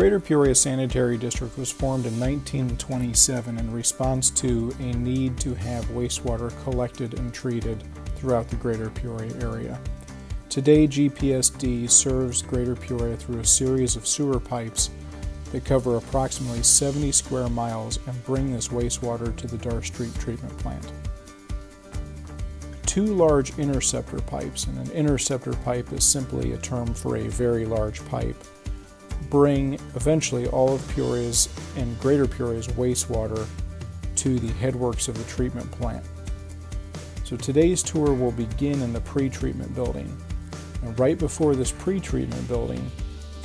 Greater Peoria Sanitary District was formed in 1927 in response to a need to have wastewater collected and treated throughout the Greater Peoria area. Today, GPSD serves Greater Peoria through a series of sewer pipes that cover approximately 70 square miles and bring this wastewater to the Darst Street treatment plant. Two large interceptor pipes, and an interceptor pipe is simply a term for a very large pipe, bring eventually all of Peoria's and Greater Peoria's wastewater to the headworks of the treatment plant. So today's tour will begin in the pre-treatment building. And right before this pre-treatment building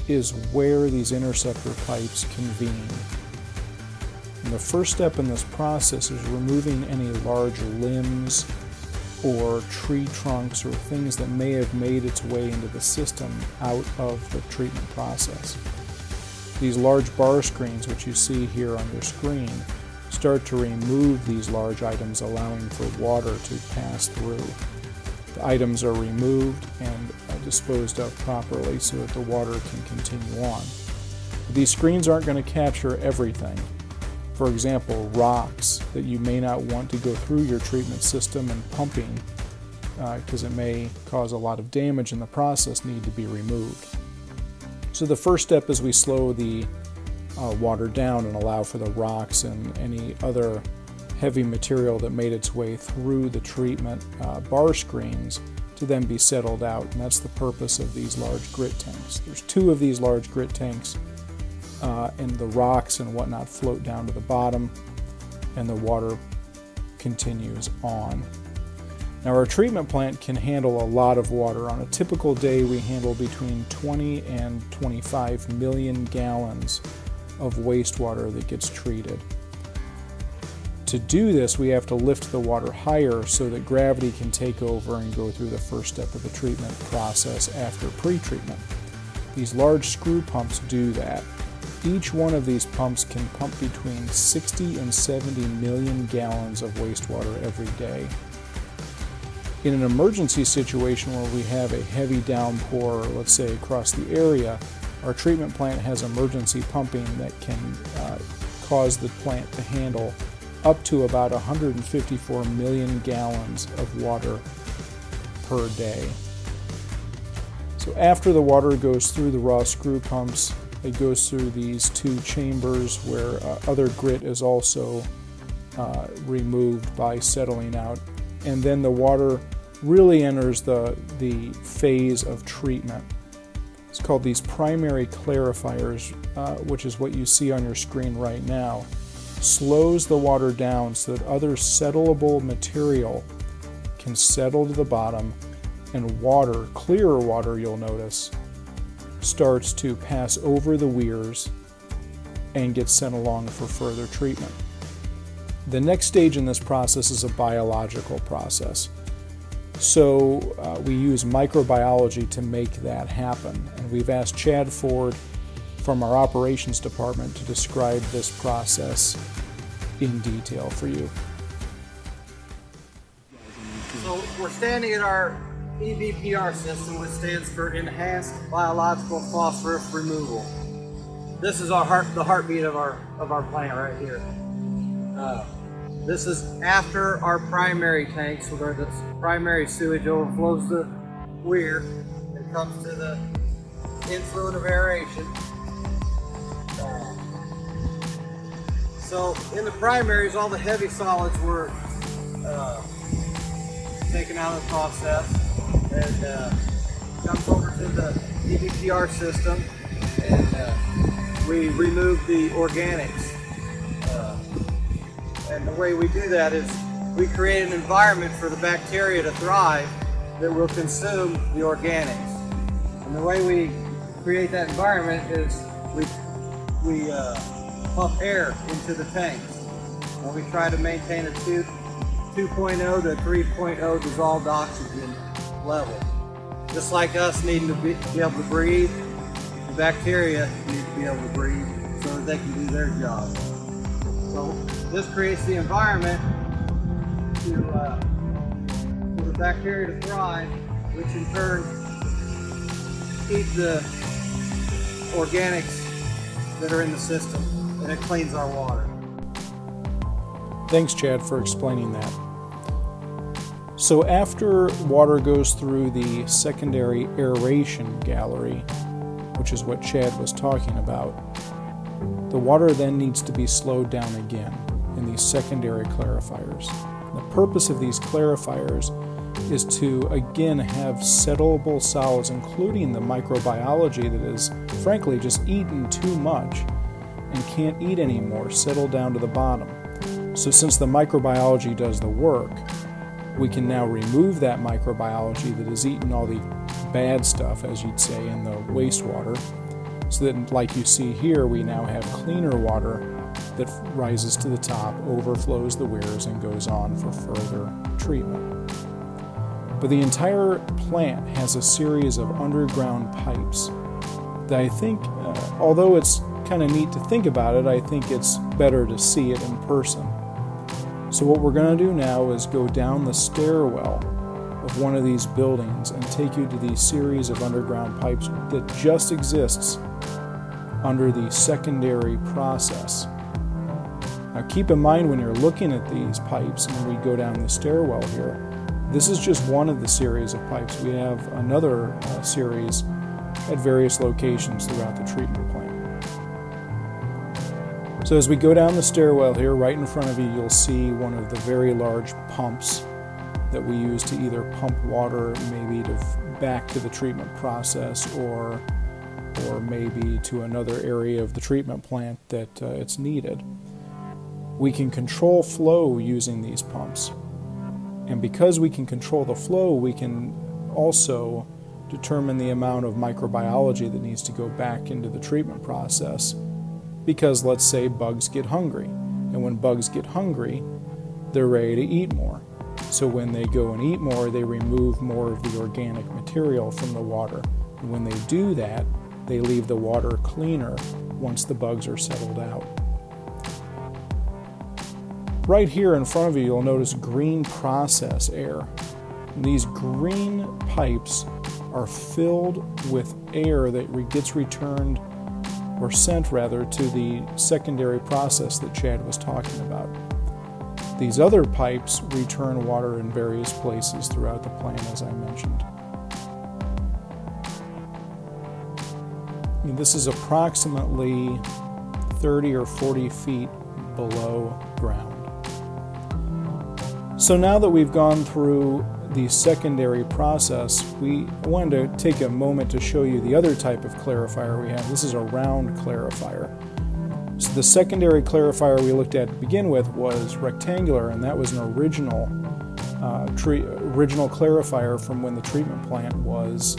is where these interceptor pipes convene. And the first step in this process is removing any large limbs or tree trunks or things that may have made its way into the system out of the treatment process. These large bar screens, which you see here on your screen, start to remove these large items, allowing for water to pass through. The items are removed and uh, disposed of properly so that the water can continue on. These screens aren't going to capture everything. For example, rocks that you may not want to go through your treatment system and pumping because uh, it may cause a lot of damage in the process need to be removed. So the first step is we slow the uh, water down and allow for the rocks and any other heavy material that made its way through the treatment uh, bar screens to then be settled out. And that's the purpose of these large grit tanks. There's two of these large grit tanks, uh, and the rocks and whatnot float down to the bottom, and the water continues on. Now, our treatment plant can handle a lot of water. On a typical day, we handle between 20 and 25 million gallons of wastewater that gets treated. To do this, we have to lift the water higher so that gravity can take over and go through the first step of the treatment process after pre-treatment. These large screw pumps do that. Each one of these pumps can pump between 60 and 70 million gallons of wastewater every day. In an emergency situation where we have a heavy downpour, let's say across the area, our treatment plant has emergency pumping that can uh, cause the plant to handle up to about 154 million gallons of water per day. So after the water goes through the raw screw pumps, it goes through these two chambers where uh, other grit is also uh, removed by settling out. And then the water really enters the, the phase of treatment. It's called these primary clarifiers, uh, which is what you see on your screen right now slows the water down so that other settleable material can settle to the bottom and water, clearer water you'll notice, starts to pass over the weirs and get sent along for further treatment. The next stage in this process is a biological process. So uh, we use microbiology to make that happen. And we've asked Chad Ford from our operations department to describe this process in detail for you. So we're standing at our EBPR system, which stands for Enhanced Biological Phosphorus Removal. This is our heart, the heartbeat of our of our plant right here. Uh, this is after our primary tanks, where the primary sewage overflows the weir and comes to the influent of aeration. So in the primaries, all the heavy solids were uh, taken out of the process and uh, comes over to the EBPR system and uh, we remove the organics. Uh, and the way we do that is we create an environment for the bacteria to thrive that will consume the organics. And the way we create that environment is we, we uh, pump air into the tanks. And we try to maintain a 2, 2.0 to 3.0 dissolved oxygen level. Just like us needing to be, be able to breathe, the bacteria need to be able to breathe so that they can do their job. So this creates the environment to, uh, for the bacteria to thrive, which in turn keep the organics that are in the system, and it cleans our water. Thanks, Chad, for explaining that. So, after water goes through the secondary aeration gallery, which is what Chad was talking about, the water then needs to be slowed down again in these secondary clarifiers. The purpose of these clarifiers is to again have settleable solids, including the microbiology that is frankly just eaten too much and can't eat anymore, settle down to the bottom. So, since the microbiology does the work, we can now remove that microbiology that has eaten all the bad stuff, as you'd say, in the wastewater. So that, like you see here, we now have cleaner water that rises to the top, overflows the weirs, and goes on for further treatment. But the entire plant has a series of underground pipes that I think, uh, although it's kind of neat to think about it, I think it's better to see it in person. So, what we're going to do now is go down the stairwell of one of these buildings and take you to the series of underground pipes that just exists under the secondary process. Now, keep in mind when you're looking at these pipes and we go down the stairwell here, this is just one of the series of pipes. We have another uh, series at various locations throughout the treatment plant. So as we go down the stairwell here, right in front of you, you'll see one of the very large pumps that we use to either pump water maybe to back to the treatment process or or maybe to another area of the treatment plant that uh, it's needed. We can control flow using these pumps. And because we can control the flow, we can also determine the amount of microbiology that needs to go back into the treatment process. Because let's say bugs get hungry. And when bugs get hungry, they're ready to eat more. So when they go and eat more, they remove more of the organic material from the water. And when they do that, they leave the water cleaner once the bugs are settled out. Right here in front of you, you'll notice green process air. And these green pipes are filled with air that gets returned or sent rather to the secondary process that Chad was talking about. These other pipes return water in various places throughout the plant, as I mentioned. And this is approximately 30 or 40 feet below ground. So now that we've gone through the secondary process, we wanted to take a moment to show you the other type of clarifier we have. This is a round clarifier. So the secondary clarifier we looked at to begin with was rectangular, and that was an original uh, original clarifier from when the treatment plant was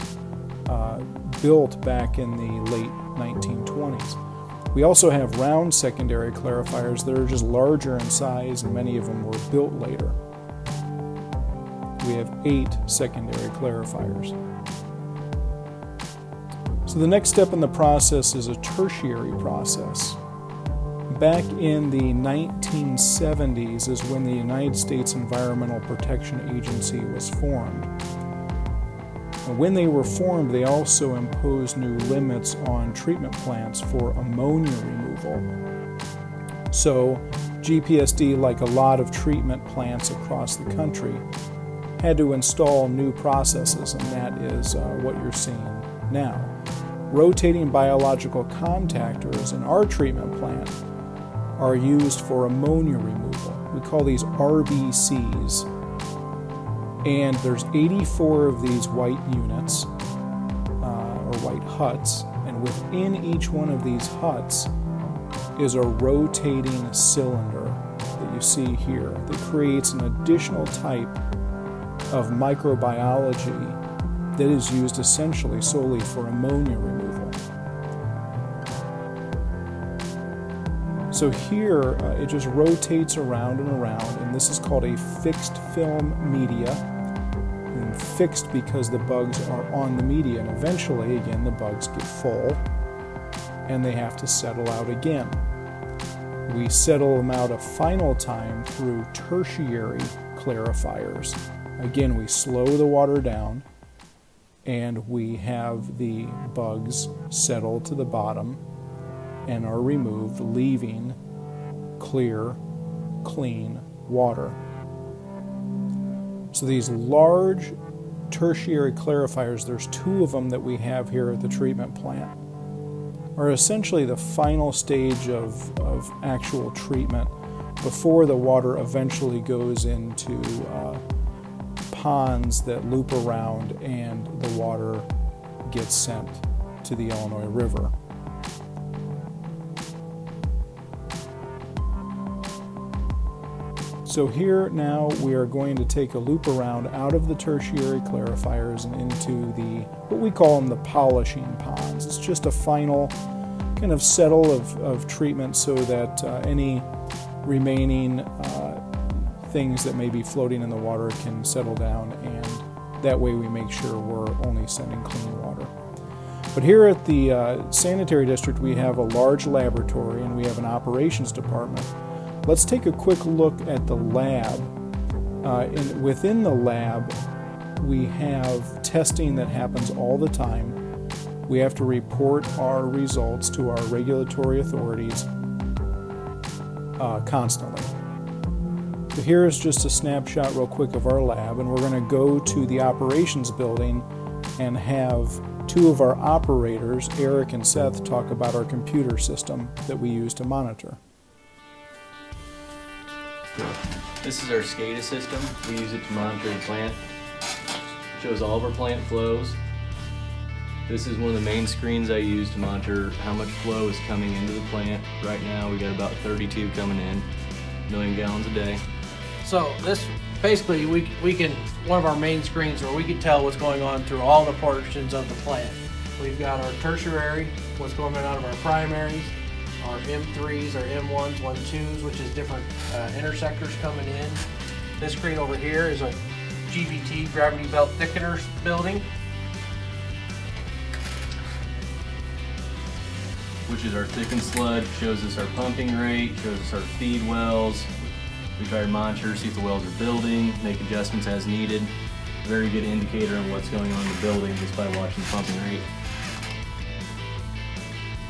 uh, built back in the late 1920s. We also have round secondary clarifiers that are just larger in size, and many of them were built later we have eight secondary clarifiers. So the next step in the process is a tertiary process. Back in the 1970s is when the United States Environmental Protection Agency was formed. And when they were formed, they also imposed new limits on treatment plants for ammonia removal. So, GPSD, like a lot of treatment plants across the country, had to install new processes, and that is uh, what you're seeing now. Rotating biological contactors in our treatment plant are used for ammonia removal. We call these RBCs. And there's 84 of these white units, uh, or white huts, and within each one of these huts is a rotating cylinder that you see here that creates an additional type of microbiology that is used essentially solely for ammonia removal. So here uh, it just rotates around and around, and this is called a fixed film media. And fixed because the bugs are on the media, and eventually, again, the bugs get full and they have to settle out again. We settle them out a final time through tertiary clarifiers. Again, we slow the water down and we have the bugs settle to the bottom. and are removed, leaving clear, clean water. So these large tertiary clarifiers, there's two of them that we have here at the treatment plant, are essentially the final stage of, of actual treatment before the water eventually goes into uh, ponds that loop around and the water gets sent to the Illinois River. So here now we are going to take a loop around out of the tertiary clarifiers and into the, what we call them the polishing ponds. It's just a final kind of settle of, of treatment so that uh, any remaining uh, things that may be floating in the water can settle down and that way we make sure we're only sending clean water. But here at the uh, sanitary district we have a large laboratory and we have an operations department Let's take a quick look at the lab. Uh, in, within the lab, we have testing that happens all the time. We have to report our results to our regulatory authorities uh, constantly. So here is just a snapshot, real quick, of our lab, and we're going to go to the operations building and have two of our operators, Eric and Seth, talk about our computer system that we use to monitor. This is our SCADA system. We use it to monitor the plant. It Shows all of our plant flows. This is one of the main screens I use to monitor how much flow is coming into the plant. Right now we got about 32 coming in, million gallons a day. So this basically we, we can one of our main screens where we can tell what's going on through all the portions of the plant. We've got our tertiary, what's going on out of our primaries, our M3s, our M1s, 1-2s, which is different uh, interceptors coming in. This screen over here is a GBT, gravity belt thickener building. Which is our thickened sludge, shows us our pumping rate, shows us our feed wells. We try to monitor, see if the wells are building, make adjustments as needed. Very good indicator of what's going on in the building just by watching the pumping rate.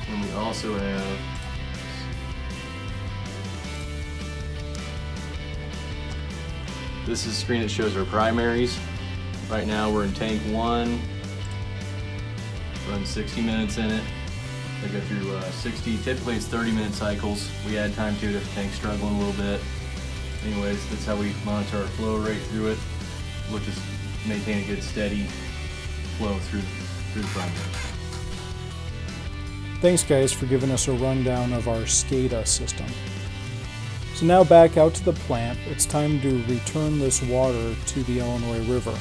And we also have This is a screen that shows our primaries. Right now we're in tank one, run 60 minutes in it. They go through uh, 60, typically it's 30 minute cycles. We add time to it if the tank's struggling a little bit. Anyways, that's how we monitor our flow rate through it. Look to maintain a good steady flow through, through the primary. Thanks guys for giving us a rundown of our SCADA system. So now back out to the plant, it's time to return this water to the Illinois River.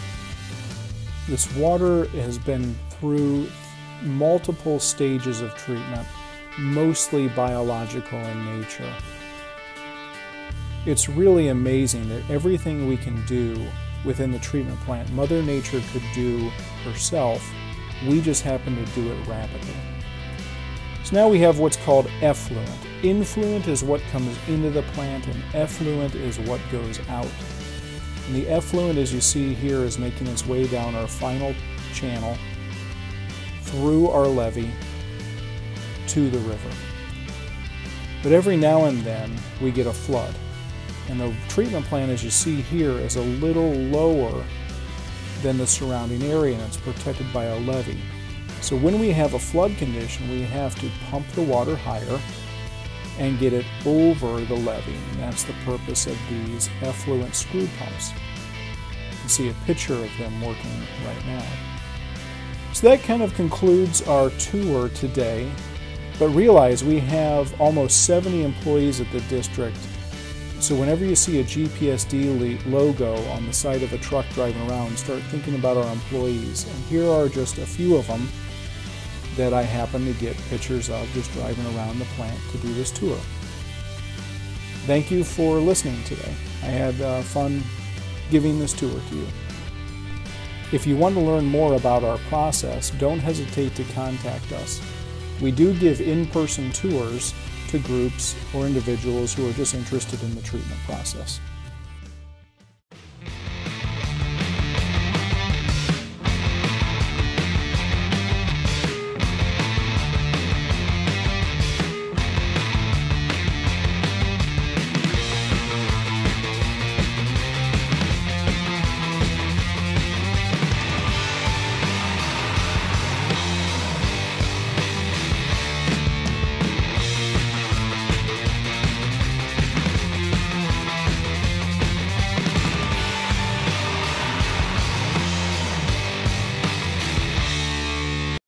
This water has been through multiple stages of treatment, mostly biological in nature. It's really amazing that everything we can do within the treatment plant, Mother Nature could do herself, we just happen to do it rapidly. So now we have what's called effluent. Influent is what comes into the plant and effluent is what goes out. And the effluent, as you see here, is making its way down our final channel through our levee to the river. But every now and then we get a flood. And the treatment plant, as you see here, is a little lower than the surrounding area and it's protected by a levee. So when we have a flood condition, we have to pump the water higher and get it over the levee. And that's the purpose of these effluent screw pumps. You can see a picture of them working right now. So that kind of concludes our tour today. But realize we have almost 70 employees at the district. So whenever you see a GPSD logo on the side of a truck driving around, start thinking about our employees. And here are just a few of them that I happen to get pictures of just driving around the plant to do this tour. Thank you for listening today. I had uh, fun giving this tour to you. If you want to learn more about our process, don't hesitate to contact us. We do give in-person tours to groups or individuals who are just interested in the treatment process.